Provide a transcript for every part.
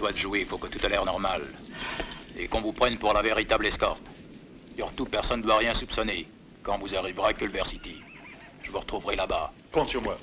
De jouer. Faut que tout ait l'air normal. Et qu'on vous prenne pour la véritable escorte. Surtout, personne ne doit rien soupçonner. Quand vous arriverez à Culver City, je vous retrouverai là-bas. Compte sur moi.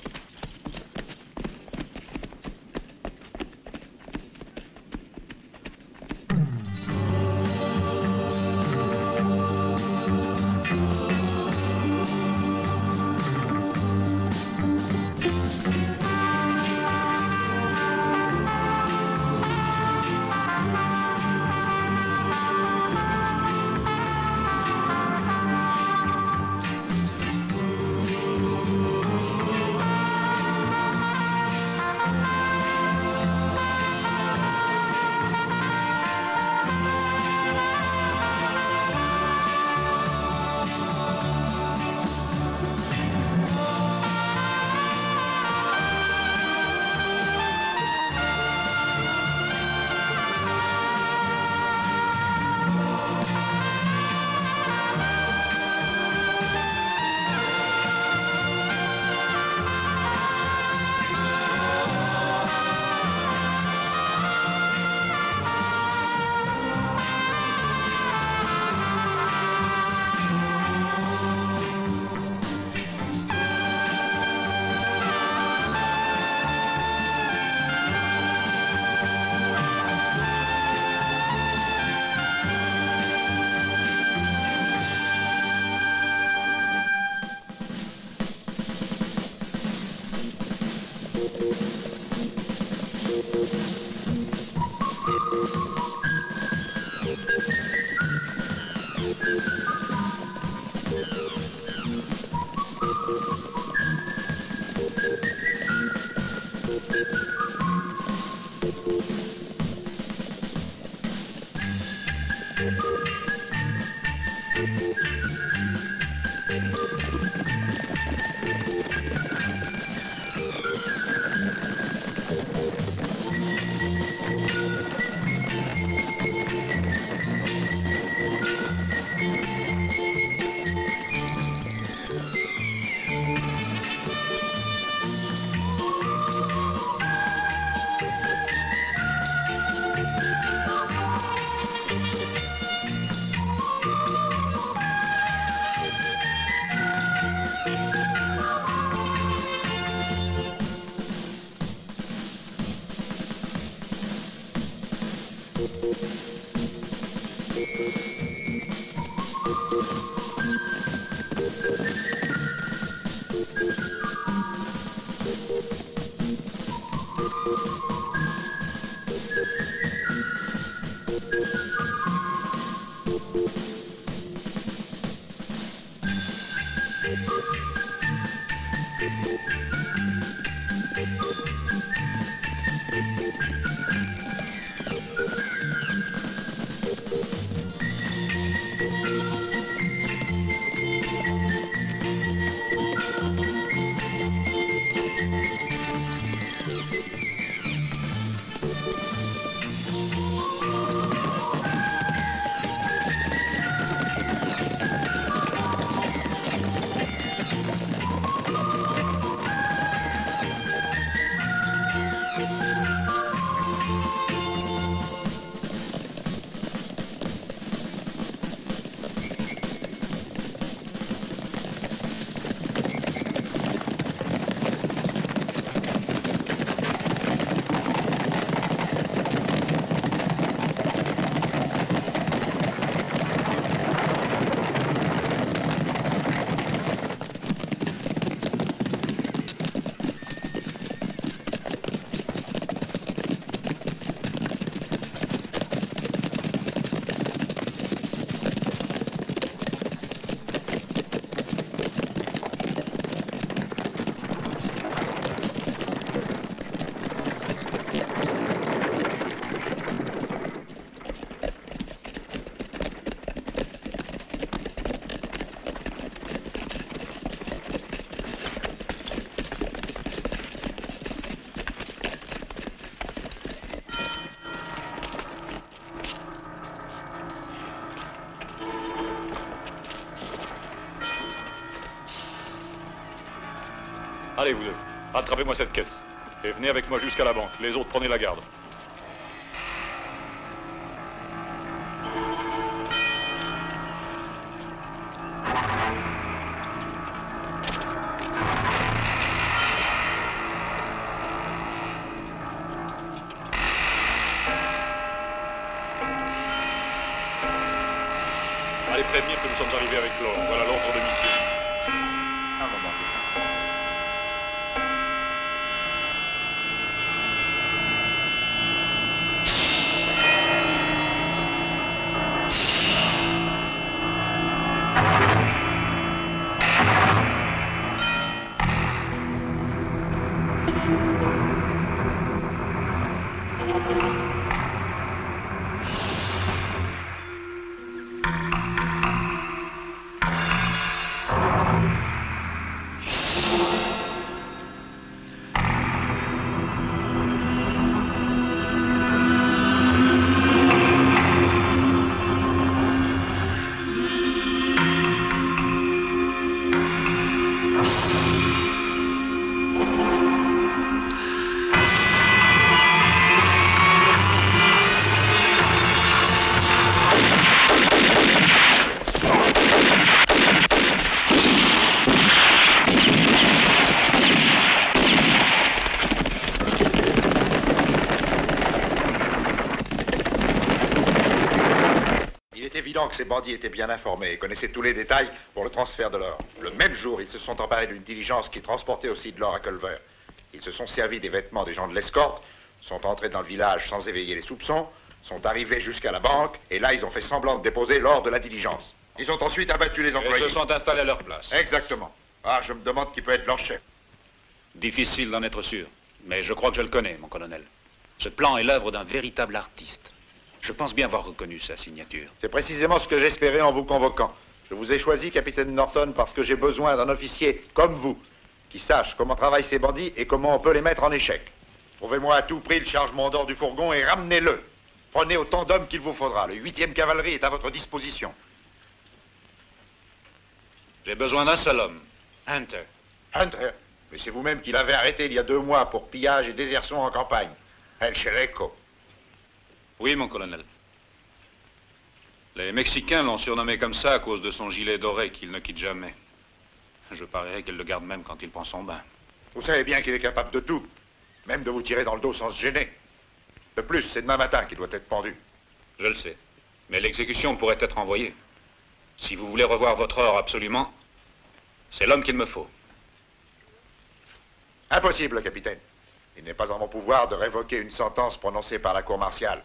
Attrapez-moi cette caisse. Et venez avec moi jusqu'à la banque. Les autres, prenez la garde. Que ces bandits étaient bien informés et connaissaient tous les détails pour le transfert de l'or. Le même jour, ils se sont emparés d'une diligence qui transportait aussi de l'or à Culver. Ils se sont servis des vêtements des gens de l'escorte, sont entrés dans le village sans éveiller les soupçons, sont arrivés jusqu'à la banque, et là, ils ont fait semblant de déposer l'or de la diligence. Ils ont ensuite abattu les Ils employés. se sont installés à leur place. Exactement. Ah, je me demande qui peut être leur chef. Difficile d'en être sûr, mais je crois que je le connais, mon colonel. Ce plan est l'œuvre d'un véritable artiste. Je pense bien avoir reconnu sa signature. C'est précisément ce que j'espérais en vous convoquant. Je vous ai choisi, capitaine Norton, parce que j'ai besoin d'un officier comme vous, qui sache comment travaillent ces bandits et comment on peut les mettre en échec. Trouvez-moi à tout prix le chargement d'or du fourgon et ramenez-le. Prenez autant d'hommes qu'il vous faudra. Le 8e cavalerie est à votre disposition. J'ai besoin d'un seul homme, Hunter. Hunter, mais c'est vous-même qui l'avez arrêté il y a deux mois pour pillage et désertion en campagne. El Cheleco. Oui, mon colonel. Les Mexicains l'ont surnommé comme ça à cause de son gilet doré qu'il ne quitte jamais. Je parierais qu'il le garde même quand il prend son bain. Vous savez bien qu'il est capable de tout, même de vous tirer dans le dos sans se gêner. De plus, c'est demain matin qu'il doit être pendu. Je le sais. Mais l'exécution pourrait être envoyée. Si vous voulez revoir votre or absolument, c'est l'homme qu'il me faut. Impossible, capitaine. Il n'est pas en mon pouvoir de révoquer une sentence prononcée par la cour martiale.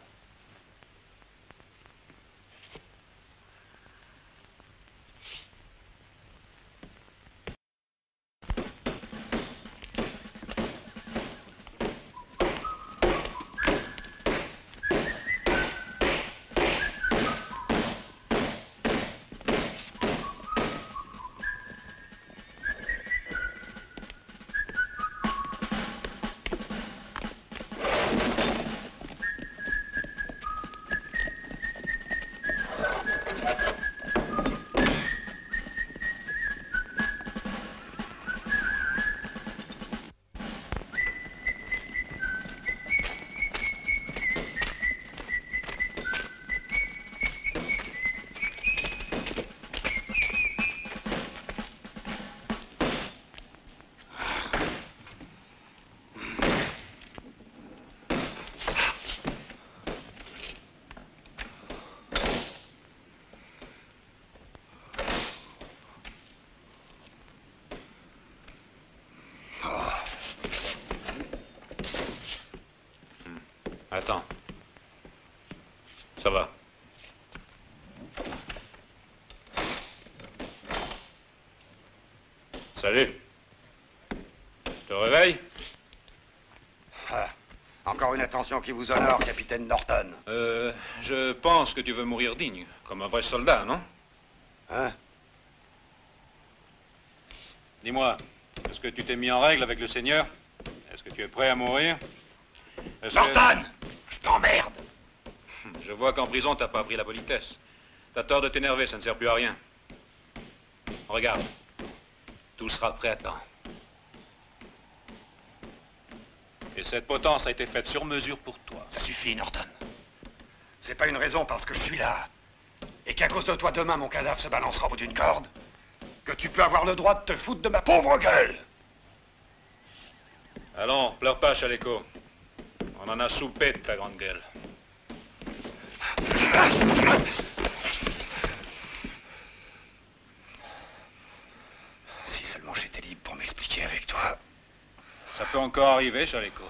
Salut. Je te réveille Ah, encore une attention qui vous honore, capitaine Norton. Euh, je pense que tu veux mourir digne, comme un vrai soldat, non? Hein? Dis-moi, est-ce que tu t'es mis en règle avec le Seigneur? Est-ce que tu es prêt à mourir? Que- Norton Je t'emmerde Je vois qu'en prison, t'as pas appris la politesse. T'as tort de t'énerver, ça ne sert plus à rien. Regarde, tout sera prêt à temps. Et cette potence a été faite sur mesure pour toi. Ça suffit, Norton. C'est pas une raison parce que je suis là. Et qu'à cause de toi, demain, mon cadavre se balancera au bout d'une corde. Que tu peux avoir le droit de te foutre de ma pauvre gueule. Allons, pleure pas, Chaléco. On en a soupé de ta grande gueule. Ça peut encore arriver, Chaleco.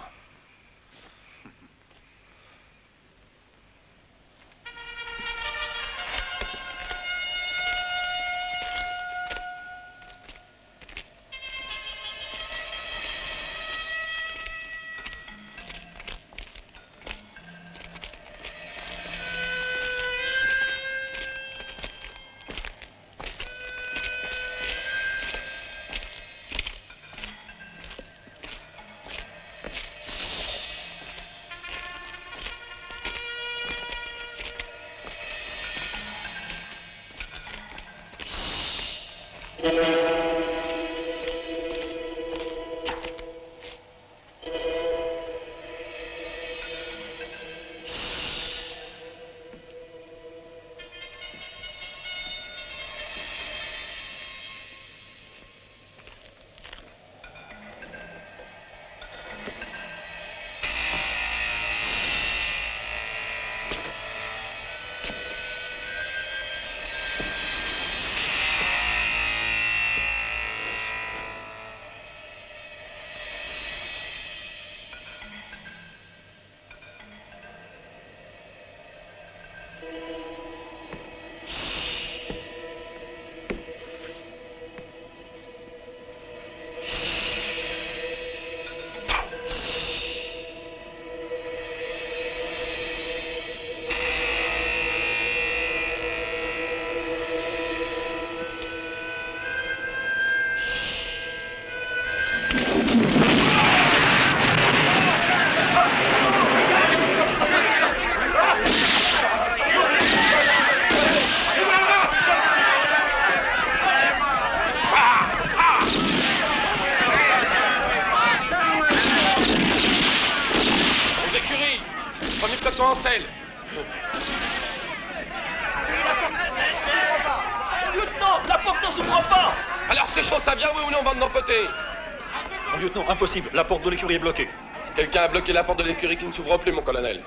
La porte de l'écurie est bloquée. Quelqu'un a bloqué la porte de l'écurie qui ne s'ouvre plus, mon colonel.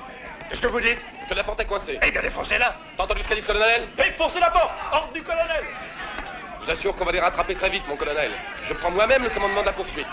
Qu'est-ce que vous dites? Que la porte est coincée. Eh bien, défoncez-la T'as entendu ce qu'a dit le colonel? Et forcez la porte Ordre du colonel Je vous assure qu'on va les rattraper très vite, mon colonel. Je prends moi-même le commandement de la poursuite.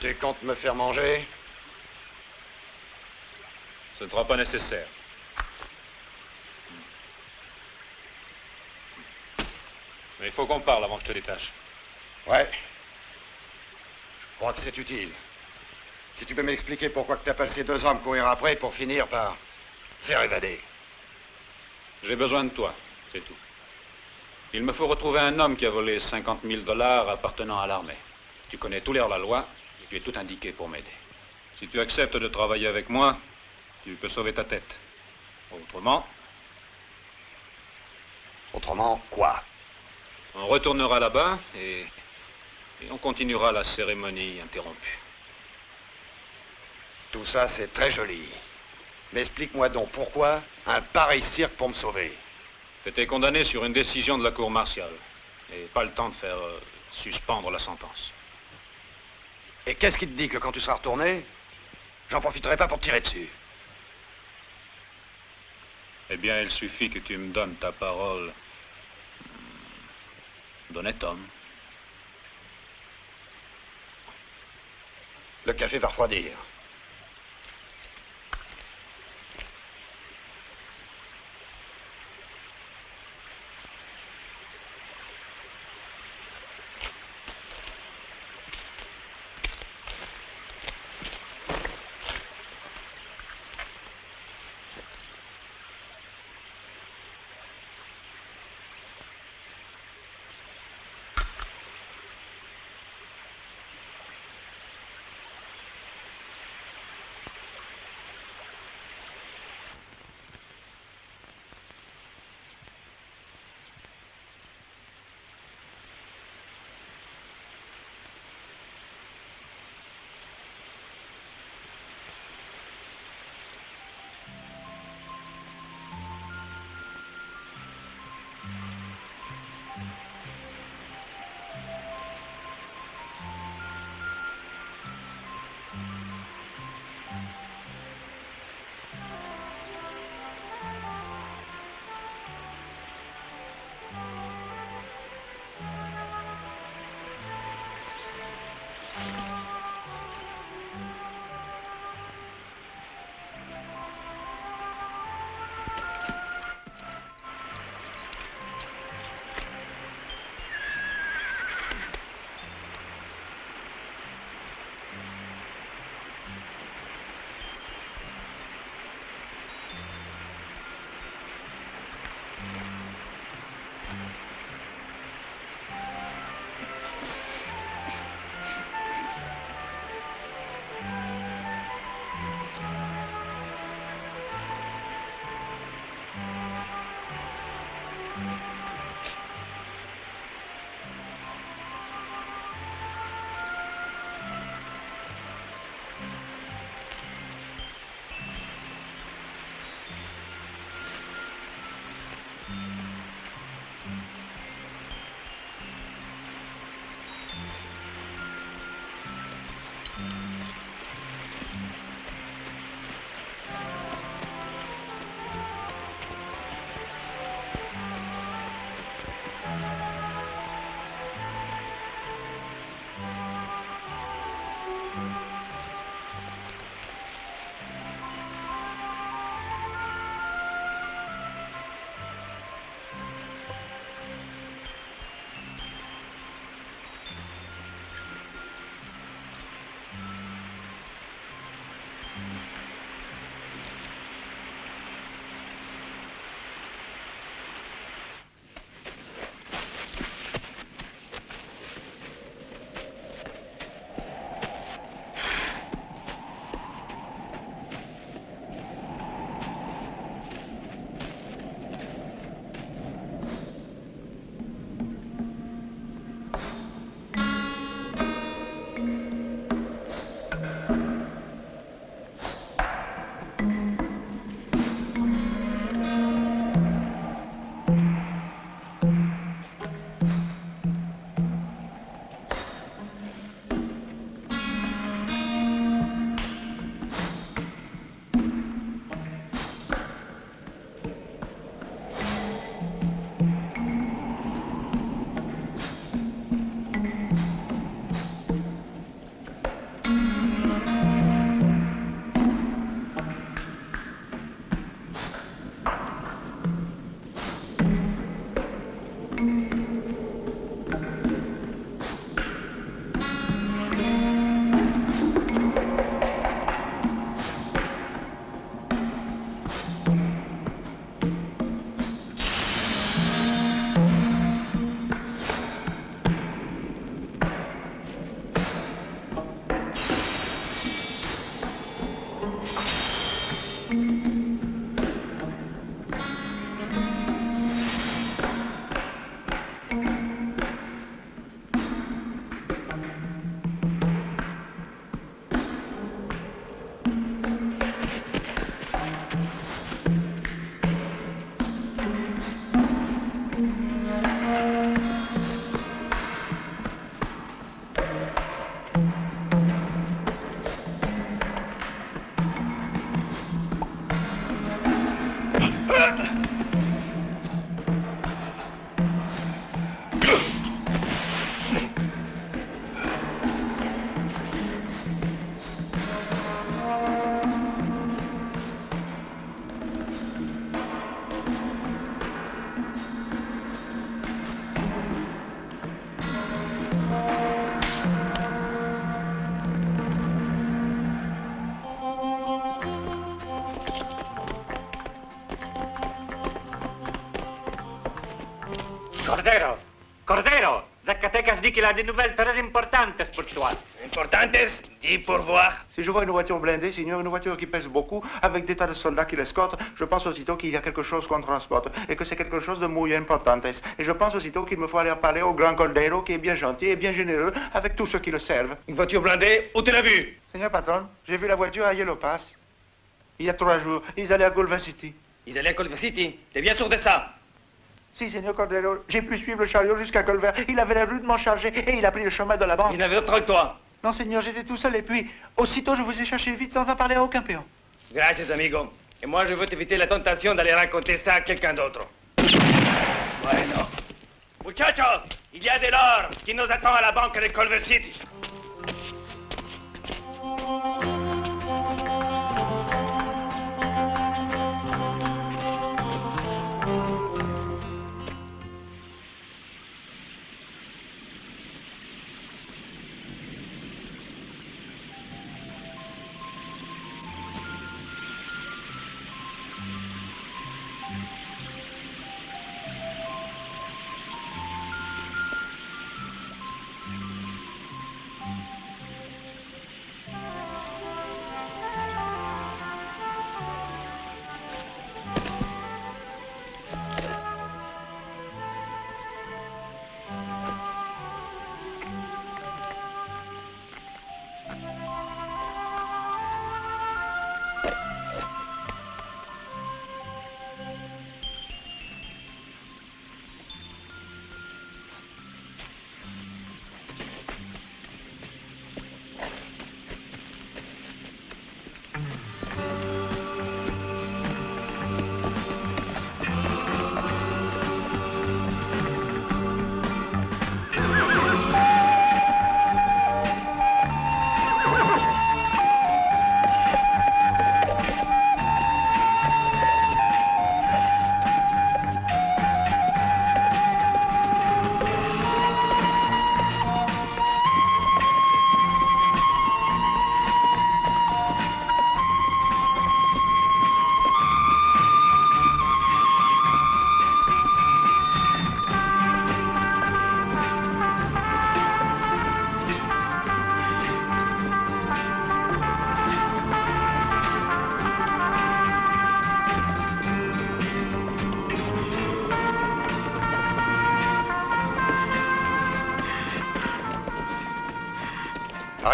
Tu comptes me faire manger? Ce ne sera pas nécessaire. Mais il faut qu'on parle avant que je te détache. Ouais. Je crois que c'est utile. Si tu peux m'expliquer pourquoi tu as passé deux ans à me courir après pour finir par faire évader. J'ai besoin de toi, c'est tout. Il me faut retrouver un homme qui a volé 50 000 dollars appartenant à l'armée. Tu connais tous les hors-la-loi et tu es tout indiqué pour m'aider. Si tu acceptes de travailler avec moi, tu peux sauver ta tête. Autrement, Autrement, quoi? on retournera là-bas et Et on continuera la cérémonie interrompue. Tout ça, c'est très joli. Mais explique-moi donc pourquoi un pareil cirque pour me sauver? T'étais condamné sur une décision de la cour martiale. Et pas le temps de faire euh, suspendre la sentence. Et qu'est-ce qui te dit que quand tu seras retourné, j'en profiterai pas pour te tirer dessus? Eh bien, il suffit que tu me donnes ta parole hmm, d'honnête homme. Le café va refroidir. Zacatecas dit qu'il a des nouvelles très importantes pour toi. Importantes Dis pour voir. Si je vois une voiture blindée, signor, une voiture qui pèse beaucoup, avec des tas de soldats qui l'escortent, je pense aussitôt qu'il y a quelque chose qu'on transporte, et que c'est quelque chose de muy importantes. Et je pense aussitôt qu'il me faut aller parler au grand Cordero, qui est bien gentil et bien généreux, avec tous ceux qui le servent. Une voiture blindée Où tu l'as vue? Seigneur patron, j'ai vu la voiture à Yellow Pass. Il y a trois jours, ils allaient à Culver City. Ils allaient à Culver City T'es bien sûr de ça? Si, Seigneur Cordero, j'ai pu suivre le chariot jusqu'à Culver. Il avait l'air rudement chargé et il a pris le chemin de la banque. Il n'avait autre que toi. Non, Seigneur, j'étais tout seul et puis, aussitôt, je vous ai cherché vite sans en parler à aucun péon. Gracias, amigo. Et moi, je veux t'éviter la tentation d'aller raconter ça à quelqu'un d'autre. Bueno. Muchachos, il y a de l'or qui nous attend à la banque de Culver City.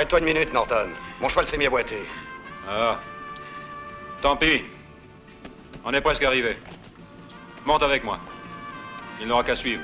Arrête-toi une minute, Norton. Mon cheval s'est mis à boiter. Ah. Tant pis. On est presque arrivé. Monte avec moi. Il n'aura qu'à suivre.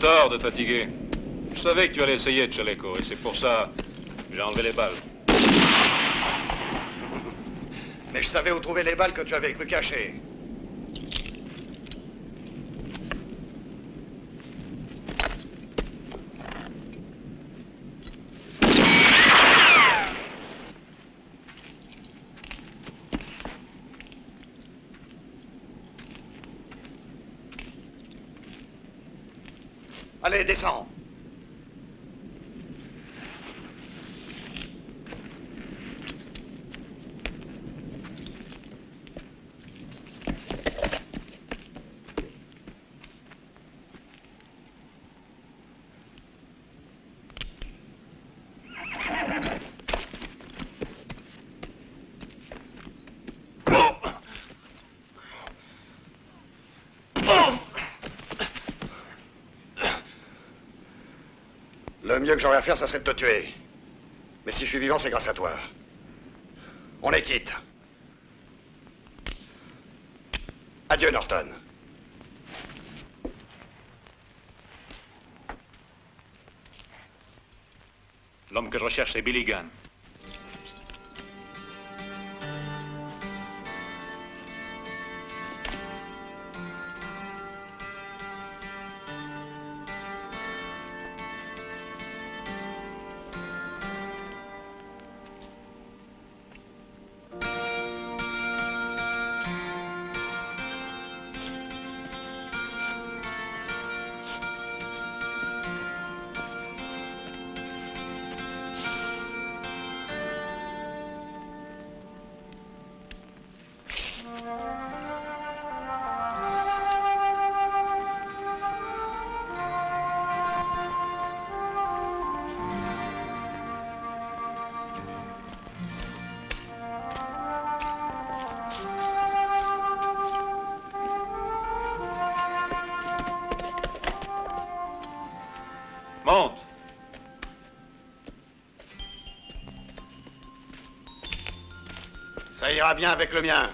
Tort de fatiguer. Je savais que tu allais essayer, Chaleco, et c'est pour ça que j'ai enlevé les balles. Mais je savais où trouver les balles que tu avais cru cacher. Allez, mieux que j'aurais à faire, ça serait de te tuer. Mais si je suis vivant, c'est grâce à toi. On est quitte. Adieu, Norton. L'homme que je recherche, c'est Billy Gunn. Bien avec le mien.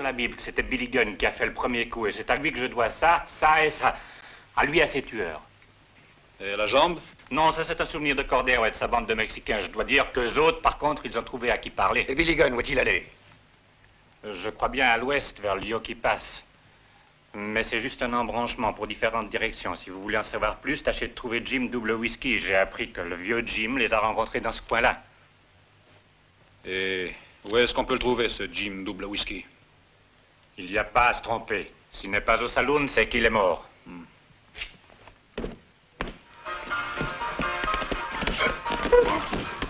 Sur la Bible que c'était Billy Gunn qui a fait le premier coup et c'est à lui que je dois ça, ça et ça. À lui, à ses tueurs. Et la jambe? Non, ça c'est un souvenir de Cordero et de sa bande de Mexicains. Je dois dire qu'eux autres, par contre, ils ont trouvé à qui parler. Et Billy Gunn, où est-il allé? Je crois bien à l'ouest, vers le Pass. Mais c'est juste un embranchement pour différentes directions. Si vous voulez en savoir plus, tâchez de trouver Jim Double Whisky. J'ai appris que le vieux Jim les a rencontrés dans ce coin-là. Et où est-ce qu'on peut le trouver, ce Jim Double Whisky Il n'y a pas à se tromper. S'il n'est pas au saloon, c'est qu'il est mort.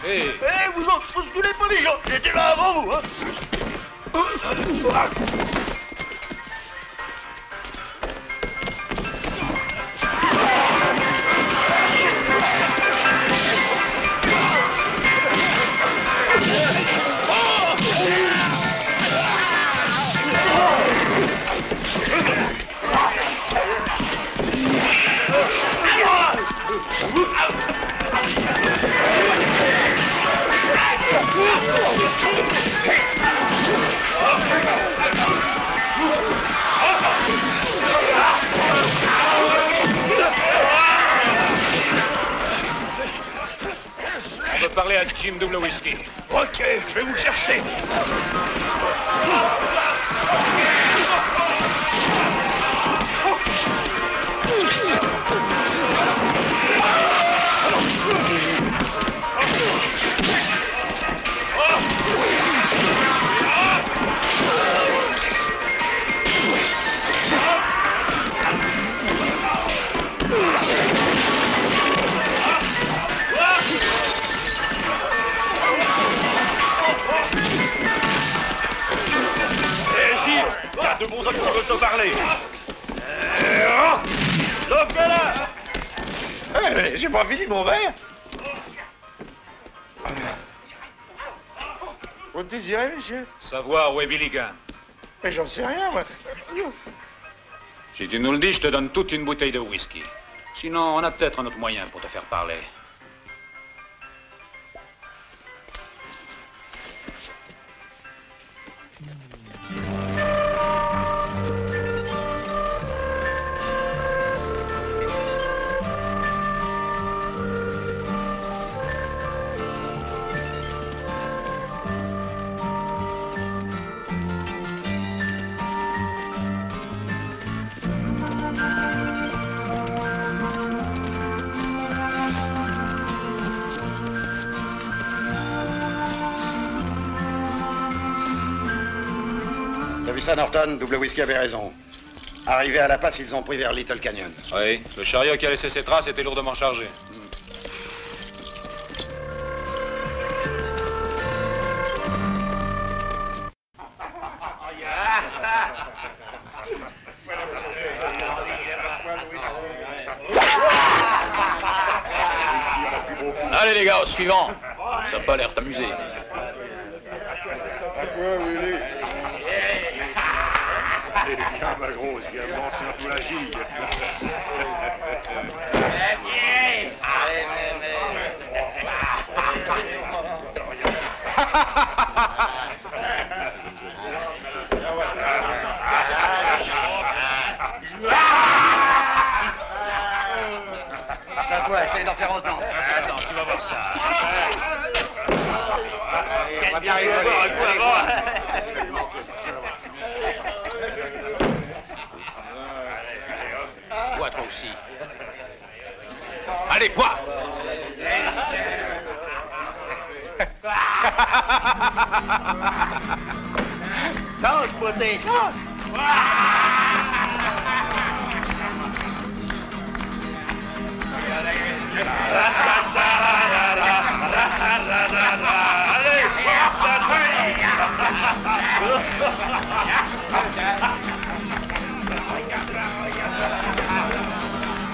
Hé Eh, vous autres, bousculez pas les gens J'étais là avant vous, hein On veut parler à Jim Double Whisky. Ok, je vais vous chercher. Savoir où est Billy Gunn. Mais j'en sais rien, moi. Si tu nous le dis, je te donne toute une bouteille de whisky. Sinon, on a peut-être un autre moyen pour te faire parler. Norton Double Whisky avait raison. Arrivés à la passe, ils ont pris vers Little Canyon. Oui, le chariot qui a laissé ses traces était lourdement chargé. Allez les gars, au suivant. Ça n'a pas l'air t'amuser. À quoi, Willy Viens, ma grosse, viens voir surtout la gigue. Essaye d'en faire autant. Attends, tu vas voir ça. dente.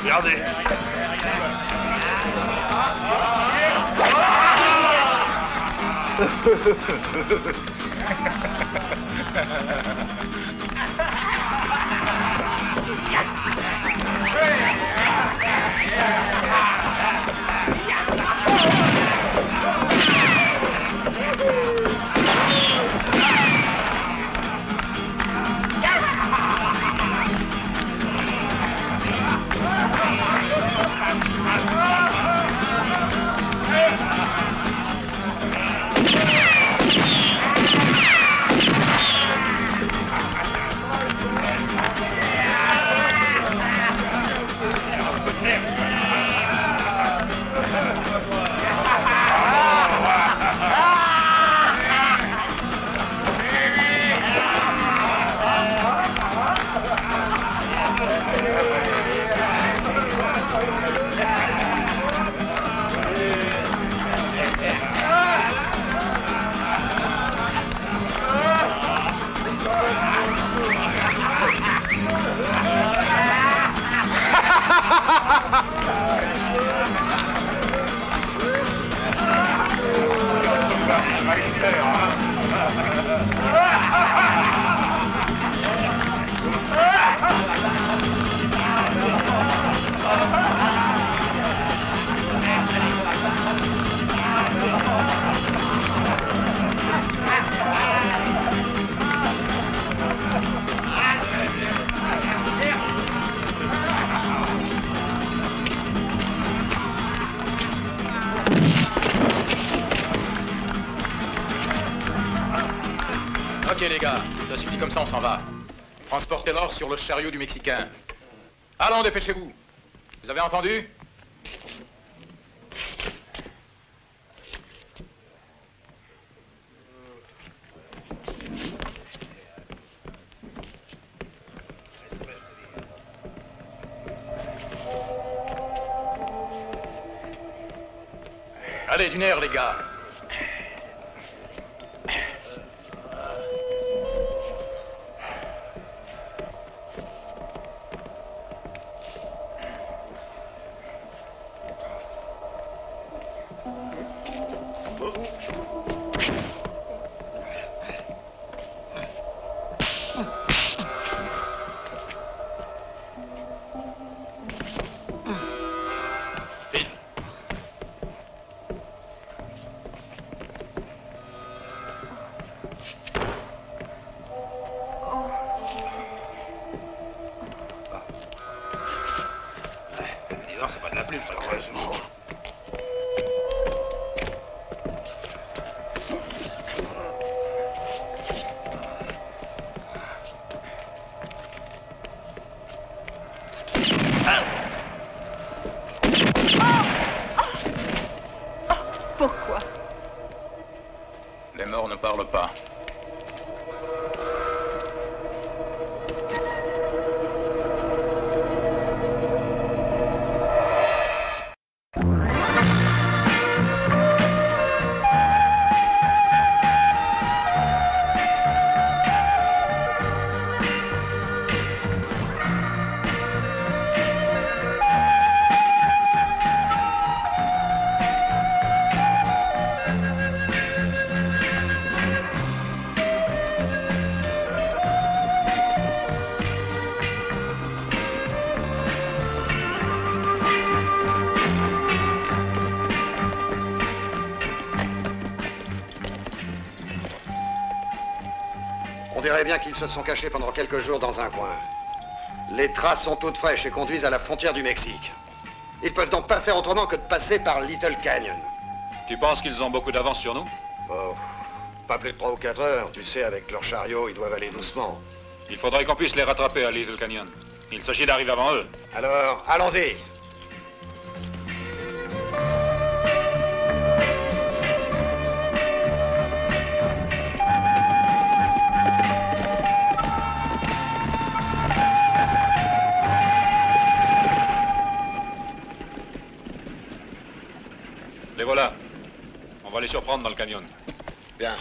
Geldi. Yeah. Ça suffit comme ça, on s'en va. Transportez l'or sur le chariot du Mexicain. Allons, dépêchez-vous. Vous avez entendu? Bien qu'ils se sont cachés pendant quelques jours dans un coin. Les traces sont toutes fraîches et conduisent à la frontière du Mexique. Ils peuvent donc pas faire autrement que de passer par Little Canyon. Tu penses qu'ils ont beaucoup d'avance sur nous? Oh, pas plus de trois ou quatre heures. Tu sais, avec leur chariot, ils doivent aller doucement. Il faudrait qu'on puisse les rattraper à Little Canyon. Il s'agit d'arriver avant eux. Alors, allons-y. On va les surprendre dans le canyon. Bien.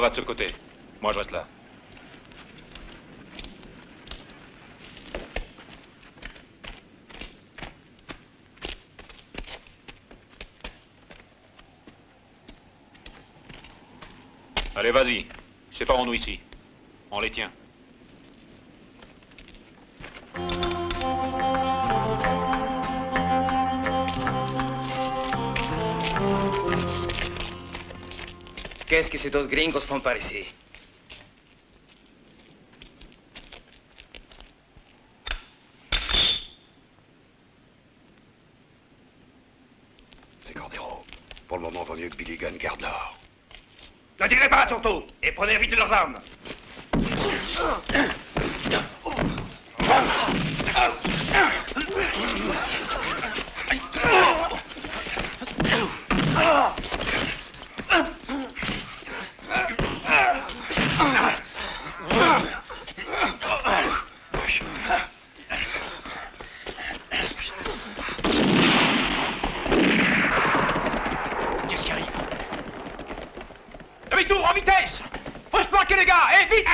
Va de ce côté. Moi, je reste là. Allez, vas-y. Séparons-nous ici. On les tient. Qu'est-ce que ces deux gringos font par ici C'est Cordero. Pour le moment, vaut mieux que Billy Gunn garde l'or. Ne tirez pas surtout Et prenez vite leurs armes Qu'est-ce qui arrive Demi-tour, en vitesse Faut se planquer, les gars Et vite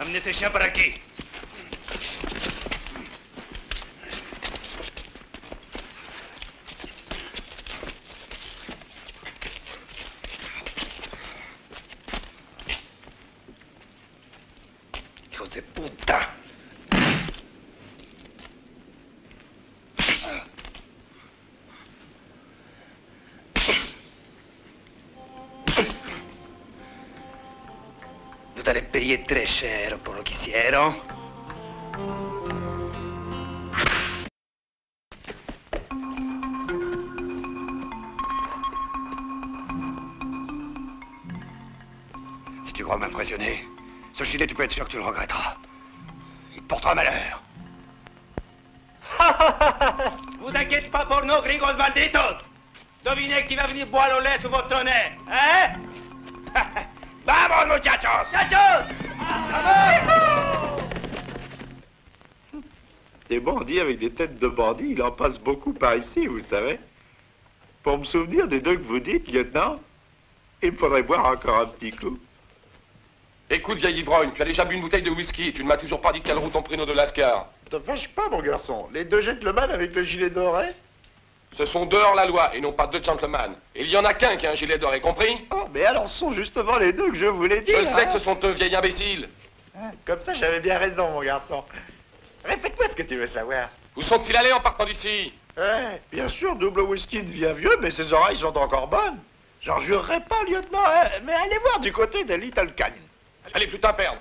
Amenez ces chiens par aquí. Hijos de puta. Payer très cher pour lo que hicieron. Si tu crois m'impressionner, ce gilet, tu peux être sûr que tu le regretteras. Il te portera malheur. Vous inquiétez pas pour nous, gringos banditos. Devinez qui va venir boire au lait sous votre nez, hein? Vamos, muchachos Muchachos Des bandits avec des têtes de bandits, il en passe beaucoup par ici, vous savez. Pour me souvenir des deux que vous dites, lieutenant, il me faudrait boire encore un petit coup. Écoute, vieille ivrogne, tu as déjà bu une bouteille de whisky et tu ne m'as toujours pas dit quelle route ont pris nos deux lascars. Te fâche pas, mon garçon. Les deux gentlemen avec le gilet doré Ce sont deux hors la loi et non pas deux gentlemen. Et il y en a qu'un qui a un gilet doré, compris? Oh, mais alors ce sont justement les deux que je voulais Je dire. le sais hein. que ce sont eux, vieil imbécile. Comme ça, j'avais bien raison, mon garçon. Répète-moi ce que tu veux savoir. Où sont-ils allés en partant d'ici? Eh, bien sûr, double whisky devient vieux, mais ses oreilles sont encore bonnes. J'en jurerai pas, lieutenant, hein, mais allez voir du côté de Little Canyon. Allez, plus à perdre.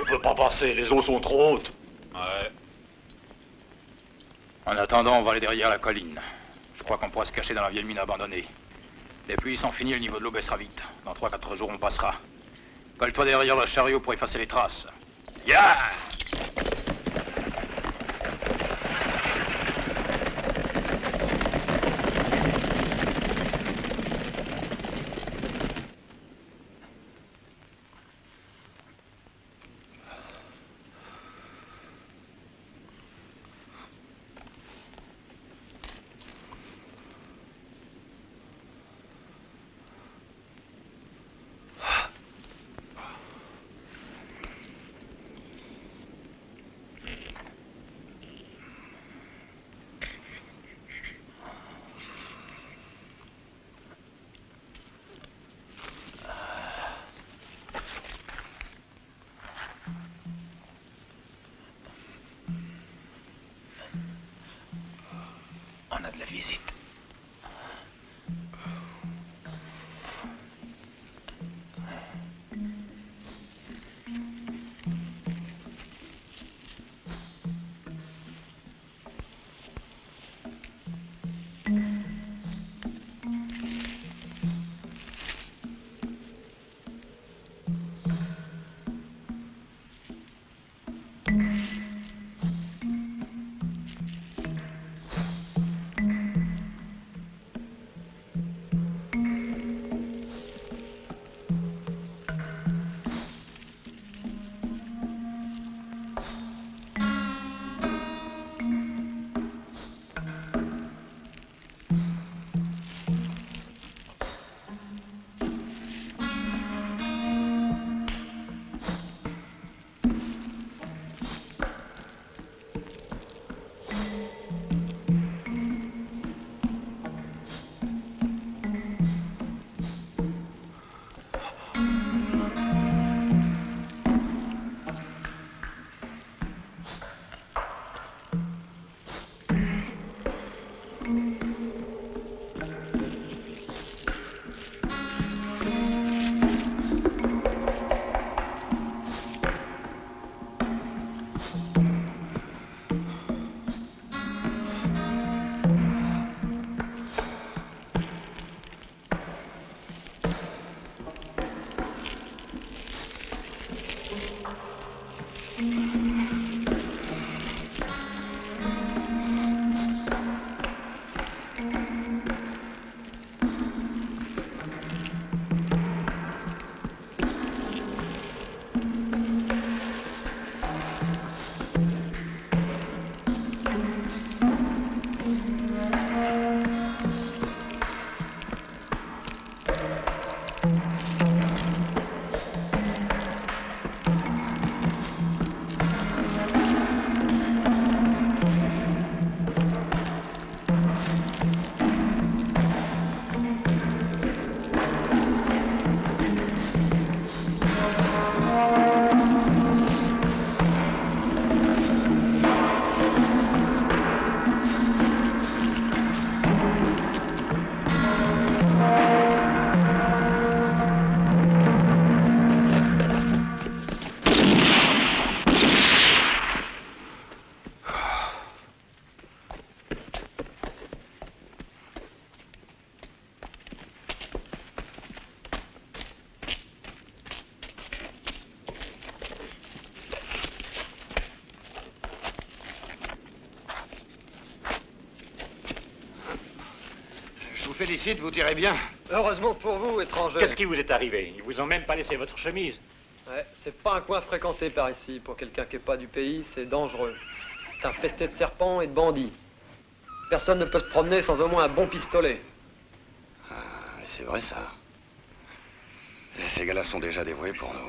On peut pas les eaux sont trop hautes. Ouais. En attendant, on va aller derrière la colline. Je crois qu'on pourra se cacher dans la vieille mine abandonnée. Les pluies sont finies, le niveau de l'eau baissera vite. Dans 3-4 jours, on passera. Colle-toi derrière le chariot pour effacer les traces. Ya félicite, vous tirez bien. Heureusement pour vous, étranger. Qu'est-ce qui vous est arrivé? Ils vous ont même pas laissé votre chemise. Ouais, c'est pas un coin fréquenté par ici. Pour quelqu'un qui est pas du pays, c'est dangereux. C'est infesté de serpents et de bandits. Personne ne peut se promener sans au moins un bon pistolet. Ah, c'est vrai ça. Et ces gars-là sont déjà dévoués pour nous.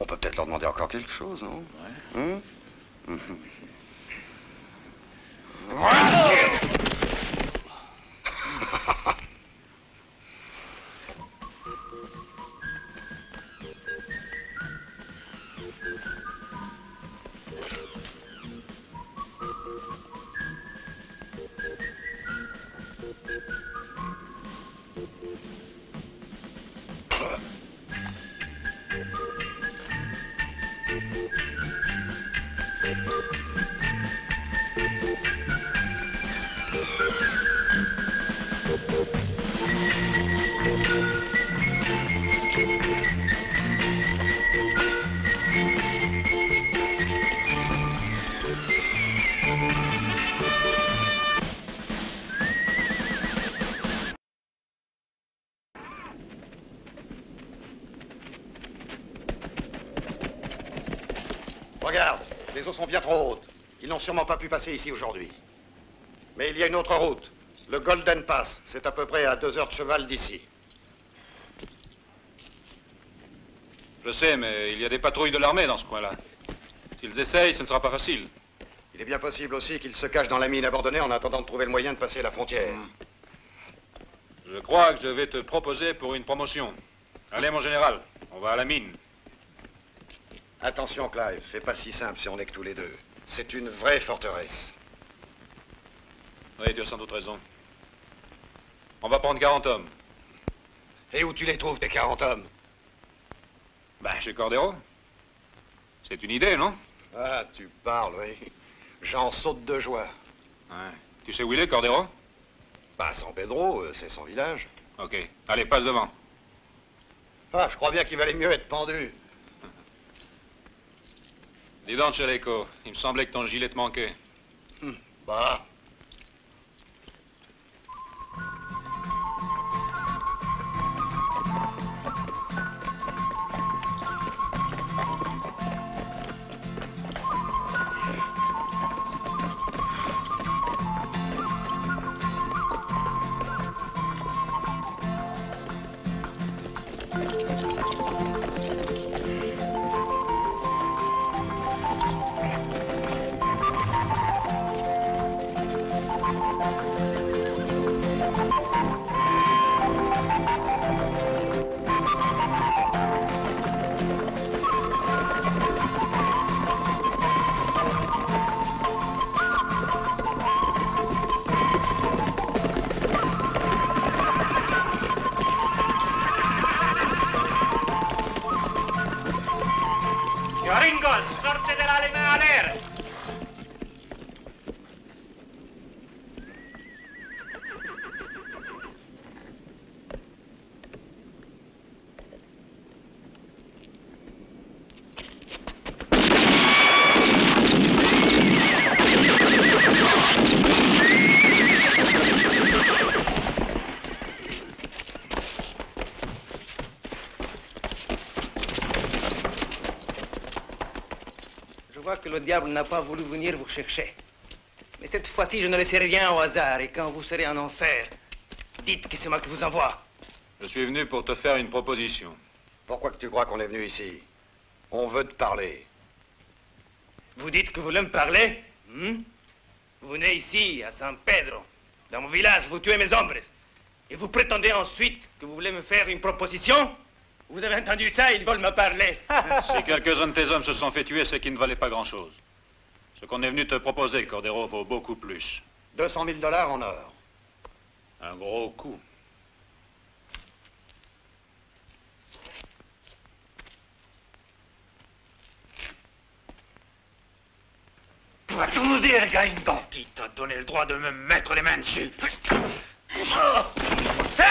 On peut peut-être leur demander encore quelque chose, non? Hein? Mhm. Regarde, bien trop hautes. Ils n'ont sûrement pas pu passer ici aujourd'hui. Mais il y a une autre route, le Golden Pass. C'est à peu près à deux heures de cheval d'ici. Je sais, mais il y a des patrouilles de l'armée dans ce coin-là. S'ils essayent, ce ne sera pas facile. Il est bien possible aussi qu'ils se cachent dans la mine abandonnée en attendant de trouver le moyen de passer la frontière. Je crois que je vais te proposer pour une promotion. Allez, mon général, on va à la mine. Attention, Clive, c'est pas si simple si on est que tous les deux. C'est une vraie forteresse. Oui, tu as sans doute raison. On va prendre 40 hommes. Et où tu les trouves, tes 40 hommes? Bah, chez Cordero. C'est une idée, non? Ah, tu parles, oui. J'en saute de joie. Ouais. Tu sais où il est, Cordero? Bah, San Pedro, euh, c'est son village. Ok. Allez, passe devant. Ah, je crois bien qu'il valait mieux être pendu. Dis donc, Chaleco, il me semblait que ton gilet te manquait. Bah, le diable n'a pas voulu venir vous chercher. Mais cette fois-ci, je ne laisserai rien au hasard. Et quand vous serez en enfer, dites que c'est moi qui vous envoie. Je suis venu pour te faire une proposition. pourquoi que tu crois qu'on est venu ici? On veut te parler. Vous dites que vous voulez me parler? Hmm? Vous venez ici, à San Pedro, dans mon village, vous tuez mes hombres. Et vous prétendez ensuite que vous voulez me faire une proposition? Vous avez entendu ça Ils veulent me parler. si quelques-uns de tes hommes se sont fait tuer, c'est qu'ils ne valaient pas grand-chose. Ce qu'on est venu te proposer, Cordero, vaut beaucoup plus. 200 000 dollars en or. Un gros coup. Tu vas tout nous dire, Gringo Qui t'a donné le droit de me mettre les mains dessus C'est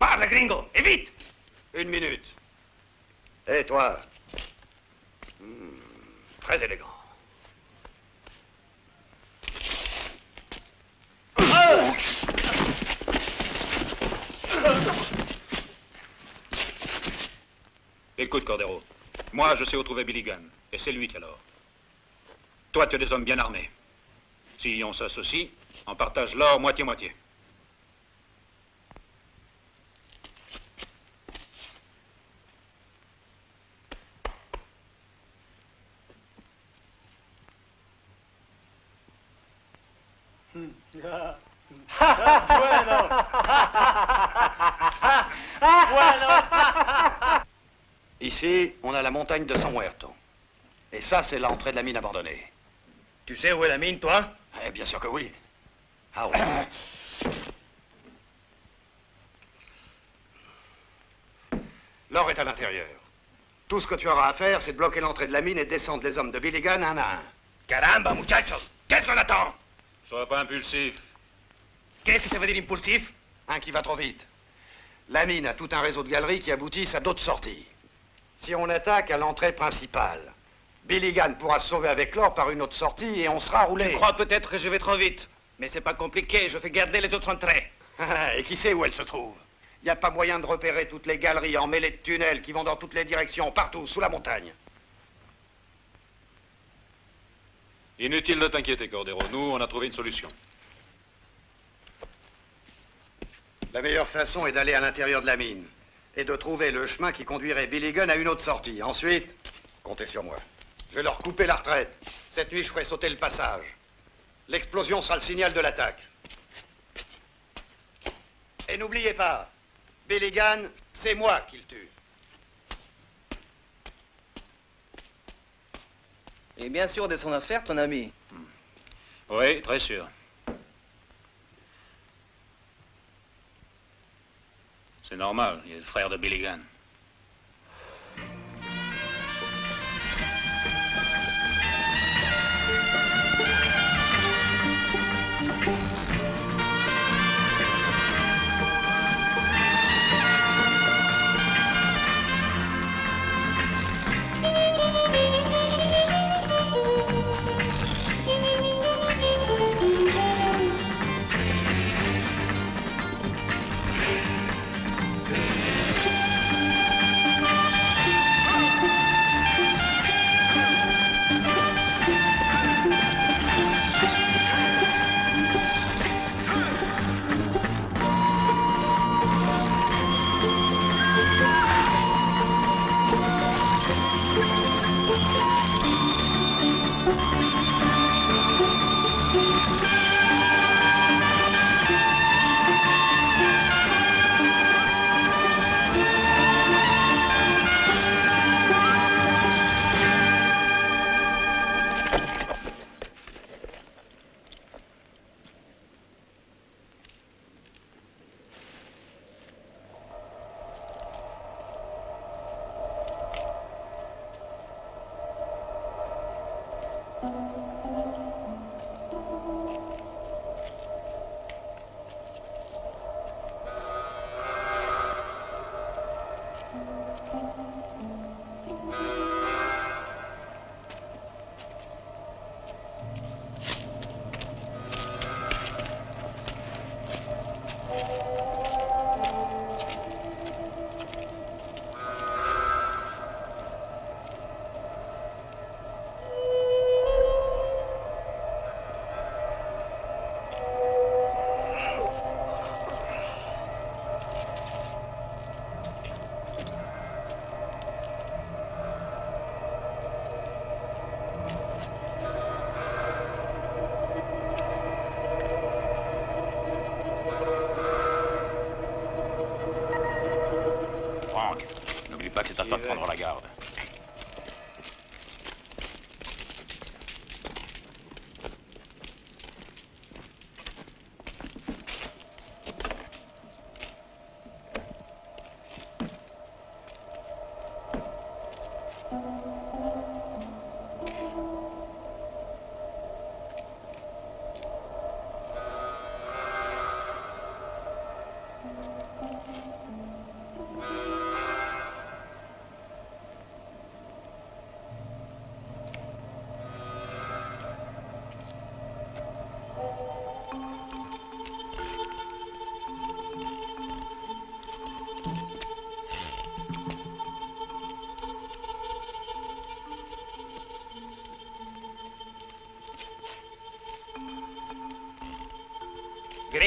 Parle, gringo, et vite Une minute. Et toi? Hmm, très élégant. Écoute, Cordero, moi, je sais où trouver Billy Gunn, et c'est lui qui alors. Toi, tu as des hommes bien armés. Si on s'associe, on partage l'or moitié-moitié. Ici, on a la montagne de San Muerto. Et ça, c'est l'entrée de la mine abandonnée. Tu sais où est la mine, toi? Eh bien sûr que oui. Ah oui. L'or est à l'intérieur. Tout ce que tu auras à faire, c'est de bloquer l'entrée de la mine et de descendre les hommes de Billigan un à un. Caramba, muchachos Qu'est-ce qu'on attend? Sois pas impulsif. Qu'est-ce que ça veut dire impulsif? Un qui va trop vite. La mine a tout un réseau de galeries qui aboutissent à d'autres sorties. Si on attaque à l'entrée principale, Billigan pourra se sauver avec l'or par une autre sortie et on sera roulé. Tu crois peut-être que je vais trop vite. Mais c'est pas compliqué, je fais garder les autres entrées. et qui sait où elle se trouve Il n'y a pas moyen de repérer toutes les galeries emmêlées de tunnels qui vont dans toutes les directions, partout, sous la montagne. Inutile de t'inquiéter, Cordero. Nous, on a trouvé une solution. La meilleure façon est d'aller à l'intérieur de la mine et de trouver le chemin qui conduirait Billy Gunn à une autre sortie. Ensuite, comptez sur moi. Je vais leur couper la retraite. Cette nuit, je ferai sauter le passage. L'explosion sera le signal de l'attaque. Et n'oubliez pas, Billy Gunn, c'est moi qui le tue. Et bien sûr de son affaire, ton ami. Oui, très sûr. C'est normal, il est le frère de Billy Gunn. Música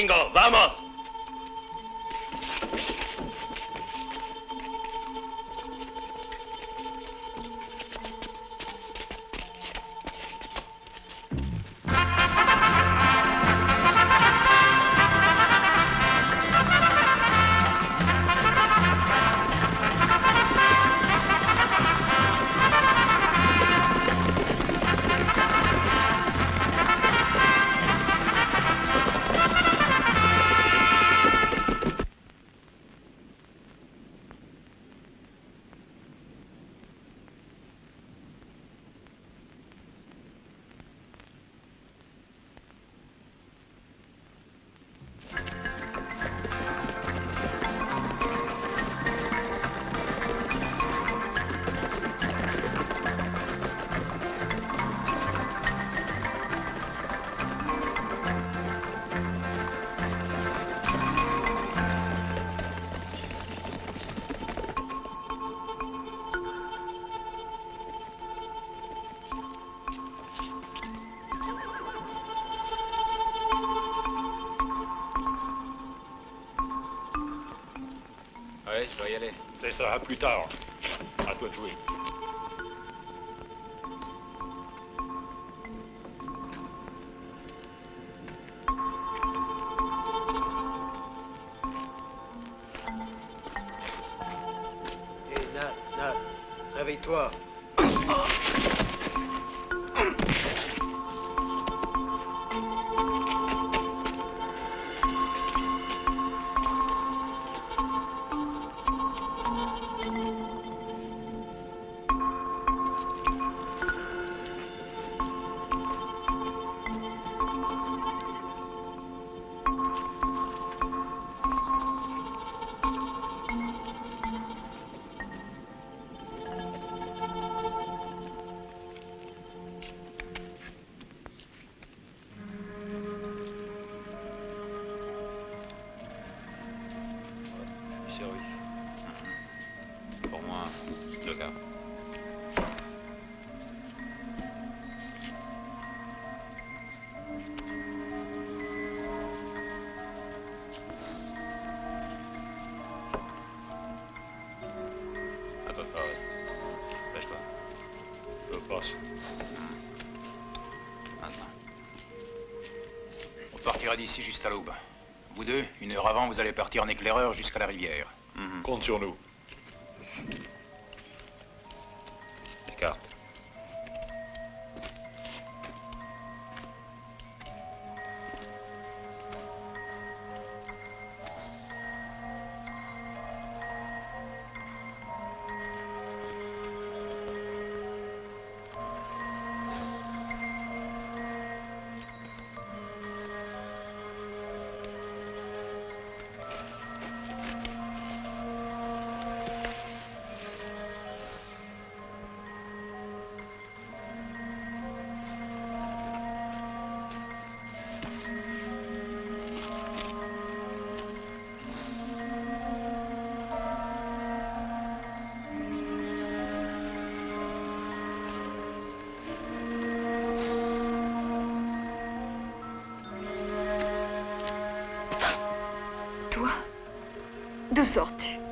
Vamos. Ça, à plus tard. Heure avant, vous allez partir en éclaireur jusqu'à la rivière. Compte sur nous. D'où sors-tu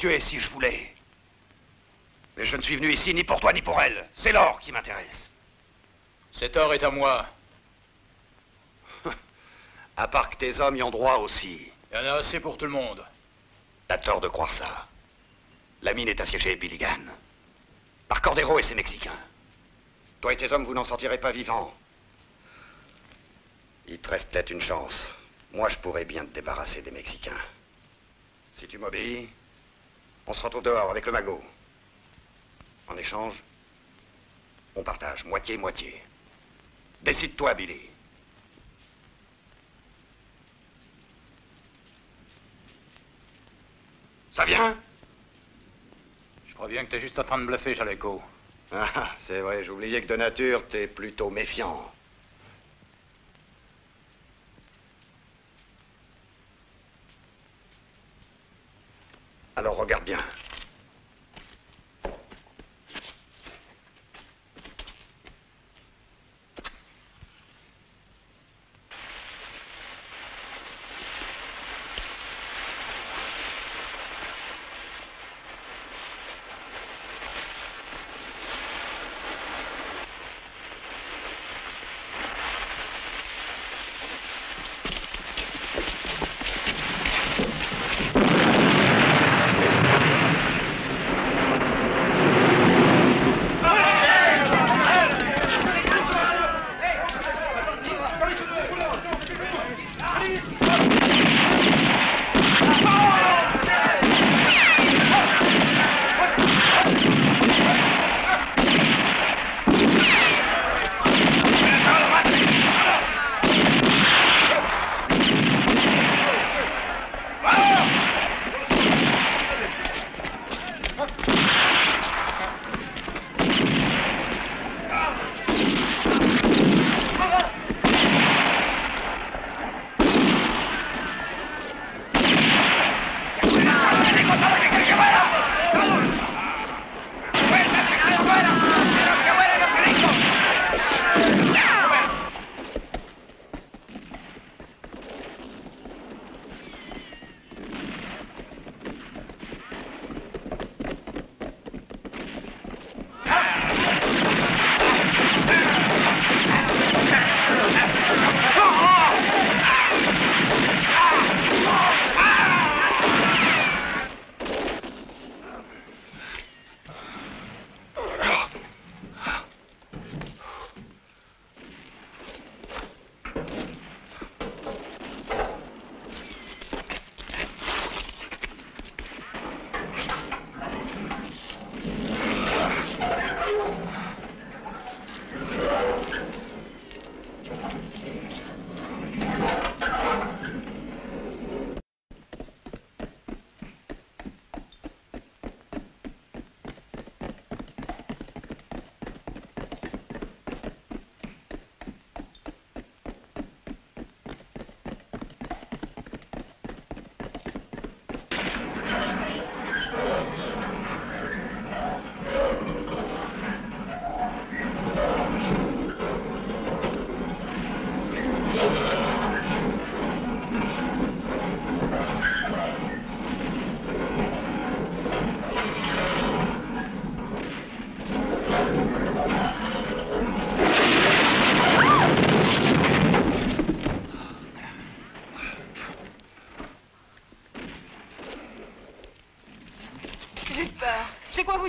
tuer si je voulais. Mais je ne suis venu ici ni pour toi ni pour elle. C'est l'or qui m'intéresse. Cet or est à moi. À part que tes hommes y ont droit aussi. Il y en a assez pour tout le monde. T'as tort de croire ça. La mine est assiégée, Billigan. Par Cordero et ses Mexicains. Toi et tes hommes, vous n'en sortirez pas vivants. Il te reste peut-être une chance. Moi, je pourrais bien te débarrasser des Mexicains. Si tu m'obéis, on se retrouve dehors avec le magot. En échange, On partage moitié-moitié. Décide-toi, Billy. Ça vient? Je crois bien que t'es juste en train de bluffer, Jaleco. Ah, c'est vrai, j'oubliais que de nature, t'es plutôt méfiant. Alors regarde bien.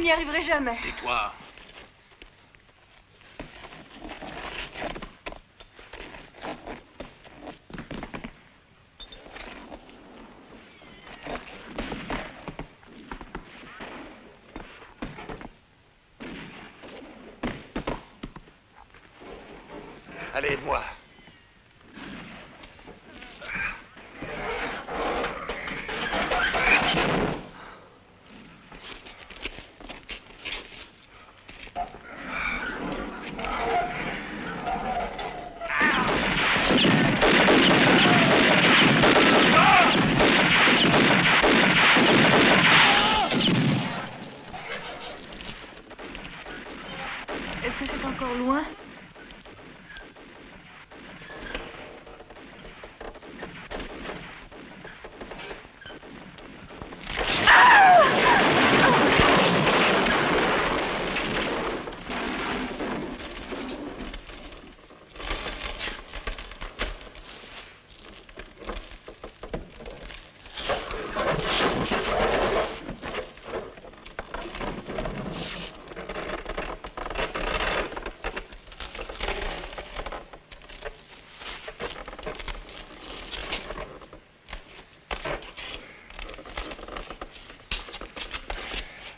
N'y arriverez jamais. Tais-toi. Allez, aide-moi. Est-ce que c'est encore loin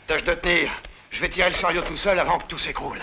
Tâche de tenir. Je vais tirer le chariot tout seul avant que tout s'écroule.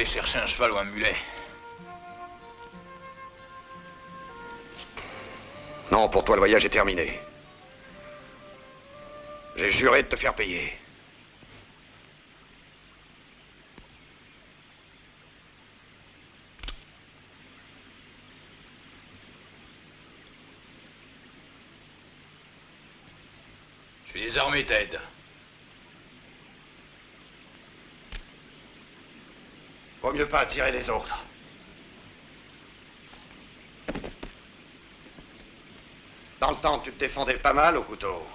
Aller chercher un cheval ou un mulet Non, pour toi, le voyage est terminé. J'ai juré de te faire payer. Je suis désarmé, Ted. Vaut mieux pas attirer les autres. Dans le temps, tu te défendais pas mal au couteau.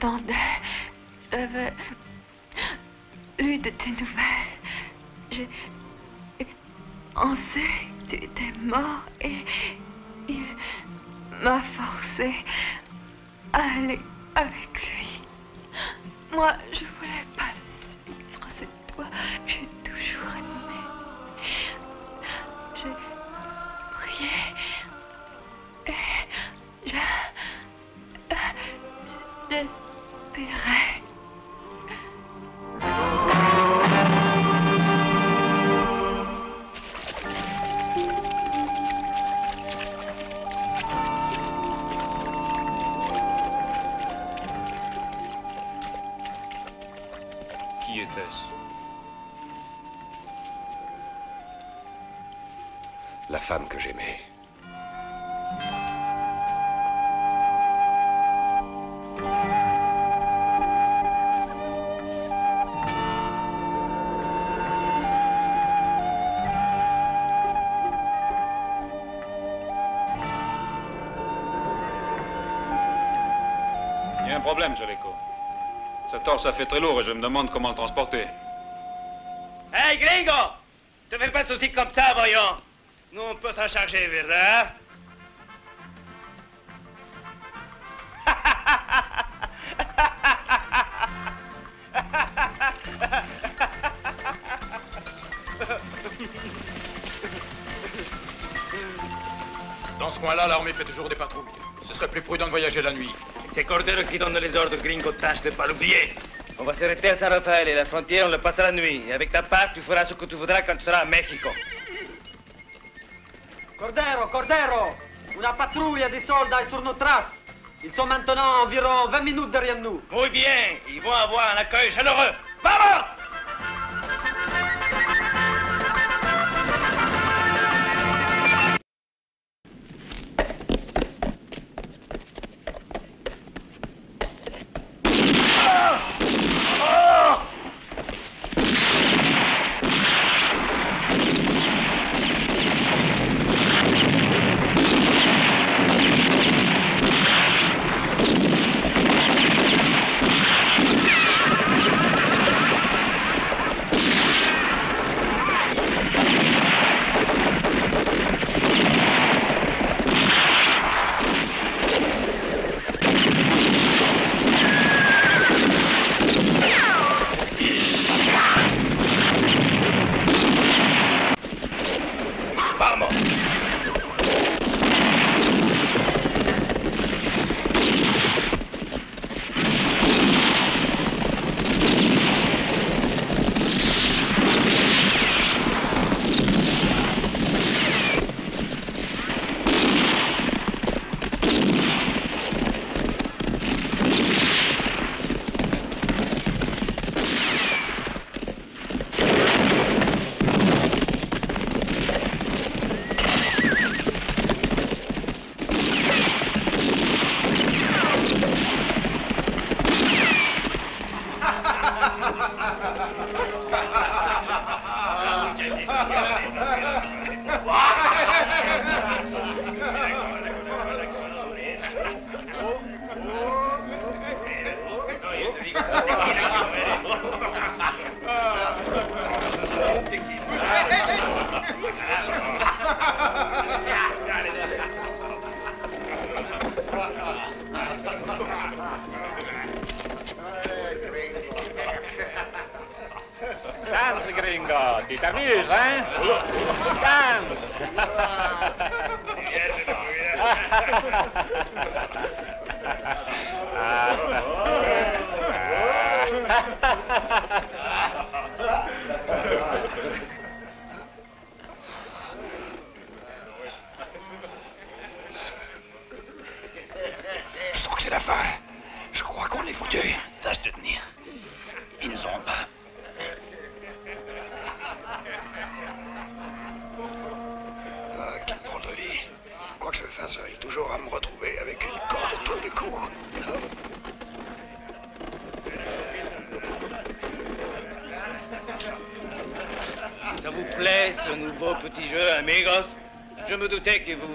J'attendais. J'avais. lu de tes nouvelles. J'ai. On sait que tu étais mort et. Il m'a forcé à aller avec lui. Moi, je voulais pas le suivre. C'est toi que j'ai toujours aimé. J'ai prié. Et je. J'espérais. Qui Ce torse a fait très lourd et je me demande comment le transporter. Hey, gringo Te fais pas de soucis comme ça, voyons. Nous, on peut s'en charger, Vera. Dans ce coin-là, l'armée fait toujours des patrouilles. Ce serait plus prudent de voyager la nuit. C'est Cordero qui donne les ordres, gringo. Tâche de pas l'oublier. On va s'arrêter à San Rafael et la frontière, on le passera la nuit. Et avec ta part, tu feras ce que tu voudras quand tu seras à Mexico. Cordero, Cordero Una patrouille de soldats est sur nos traces. Ils sont maintenant environ 20 minutes derrière nous. Muy bien. Ils vont avoir un accueil chaleureux. Vamos.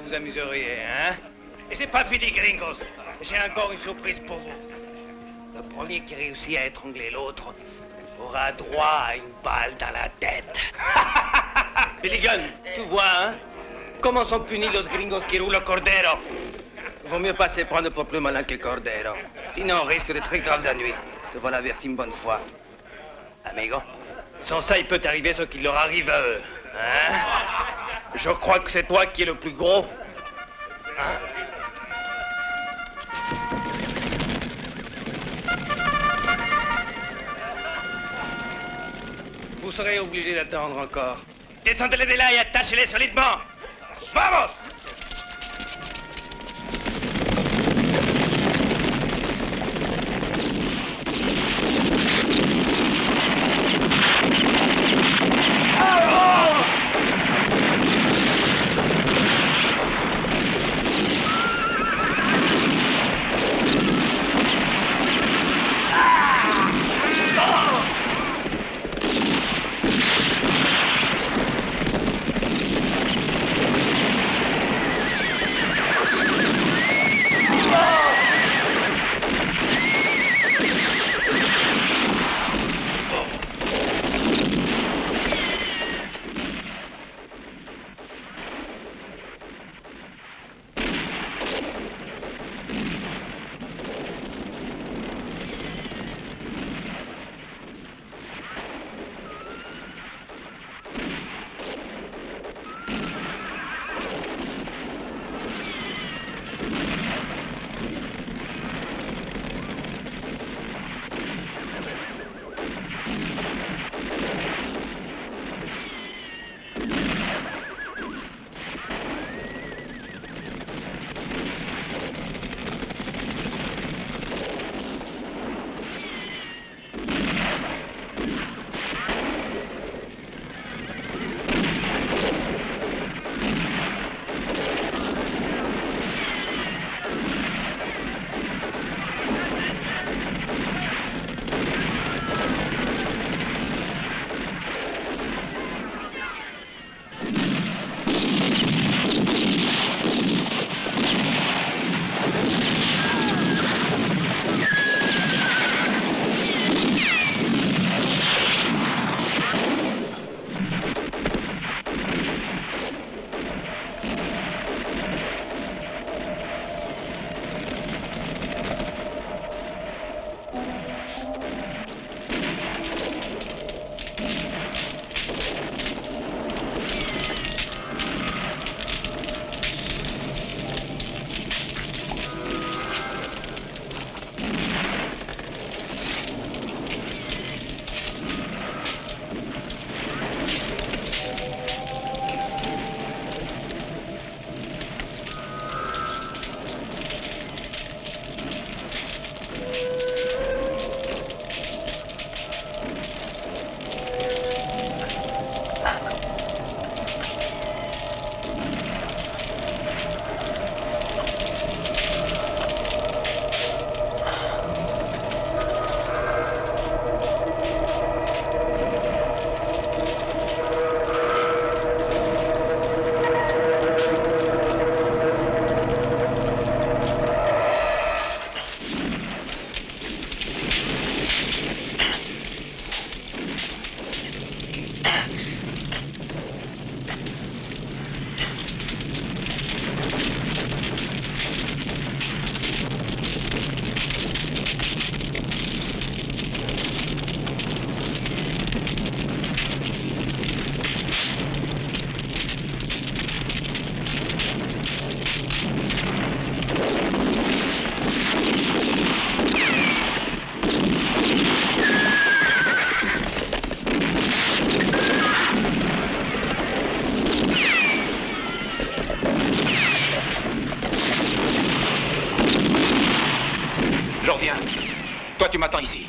Vous amuseriez, hein? Et c'est pas fini, gringos. J'ai encore une surprise pour vous. Le premier qui réussit à étrangler l'autre aura droit à une balle dans la tête. Billigan, tu vois, hein? Comment sont punis los gringos qui roulent au Cordero? Vaut mieux pas se prendre pour plus malin que Cordero. Sinon, on risque de très graves ennuis. Te voilà averti une bonne fois. Amigo Sans ça, il peut arriver ce qui leur arrive à eux. Hein? Je crois que c'est toi qui es le plus gros. Hein Vous serez obligé d'attendre encore. Descendez-les de là et attachez-les solidement. Vamos Je tu m'attends ici.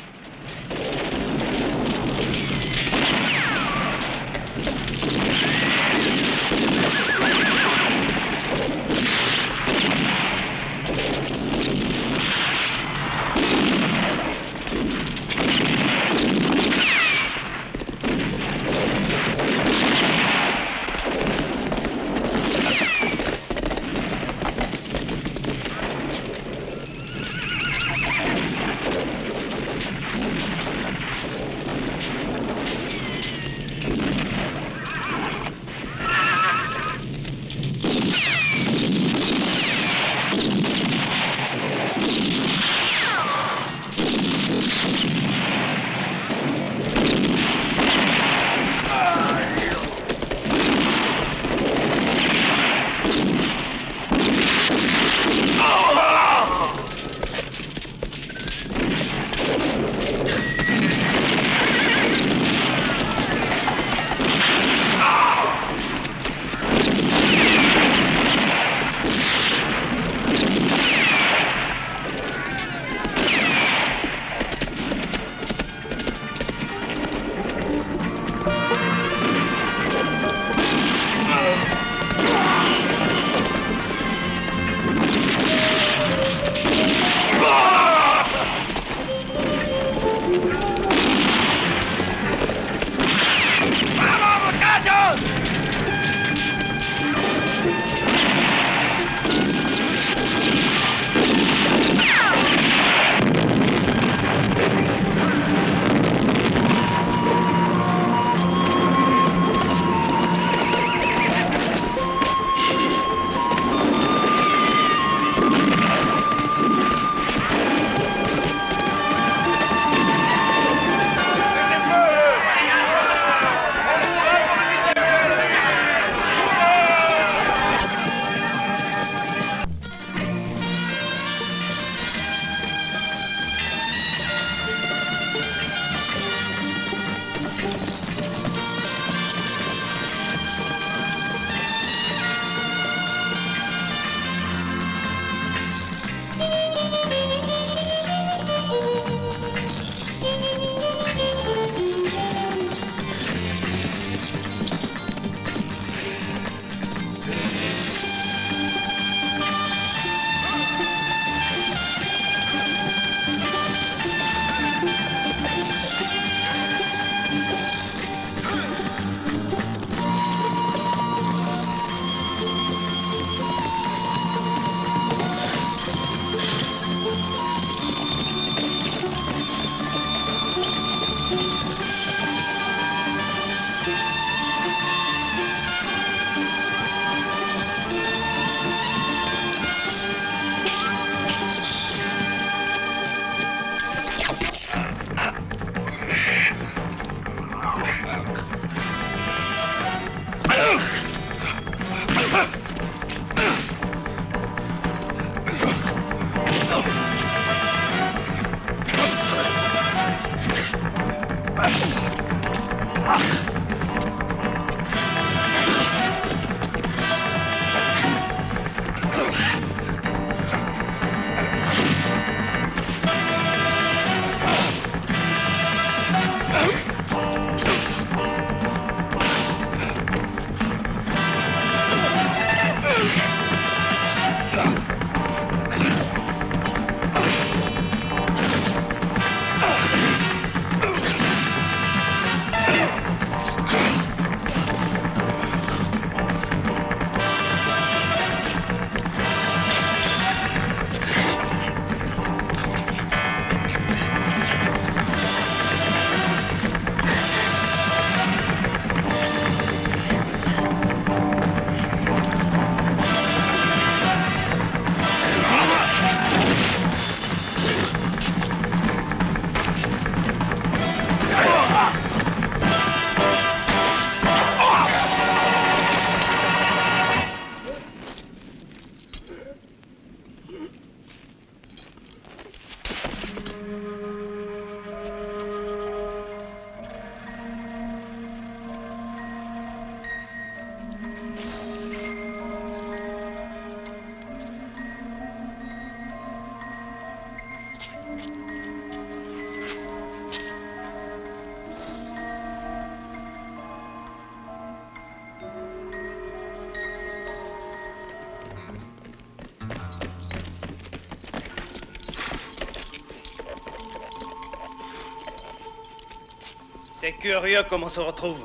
C'est curieux comment on se retrouve.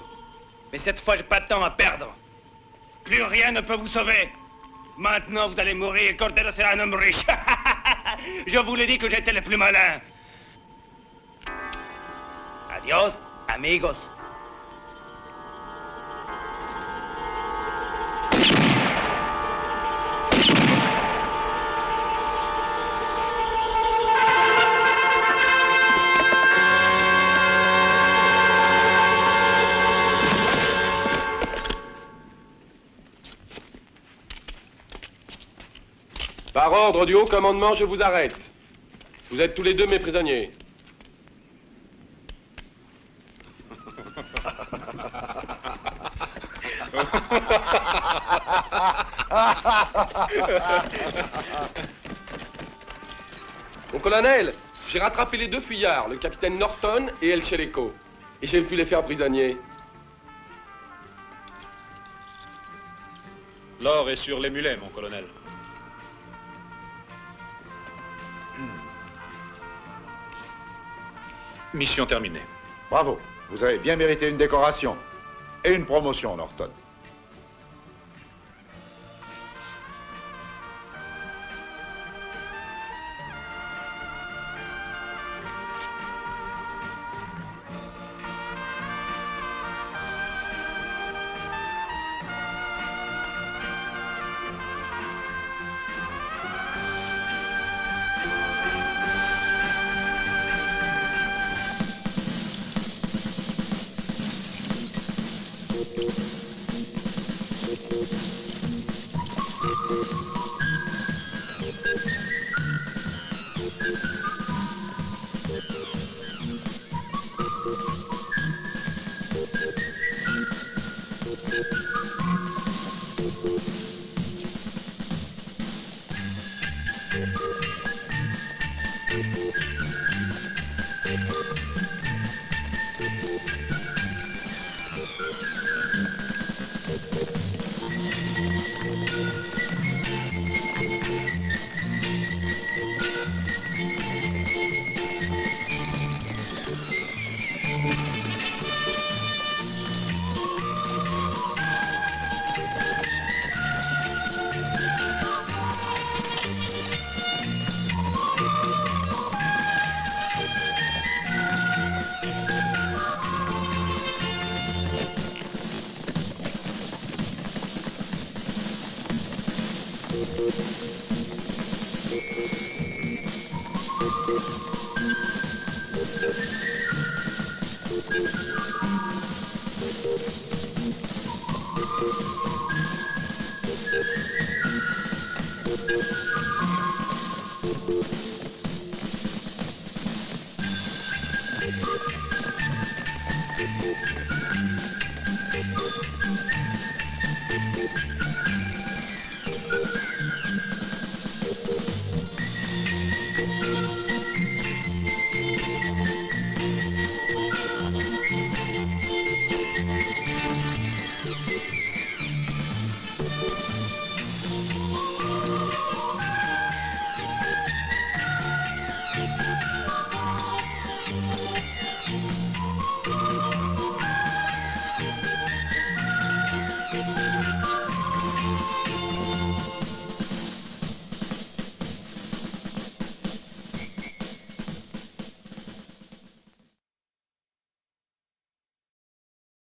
Mais cette fois, j'ai pas de temps à perdre. Plus rien ne peut vous sauver. Maintenant, vous allez mourir et Cordero sera un homme riche. Je vous l'ai dit que j'étais le plus malin. Adios, amigos. Ordre du haut commandement, je vous arrête. Vous êtes tous les deux mes prisonniers. Mon colonel, j'ai rattrapé les deux fuyards, le capitaine Norton et El Cheleco. Et j'ai pu les faire prisonniers. L'or est sur les mulets, mon colonel. Mission terminée. Bravo. Vous avez bien mérité une décoration. Et une promotion, Norton.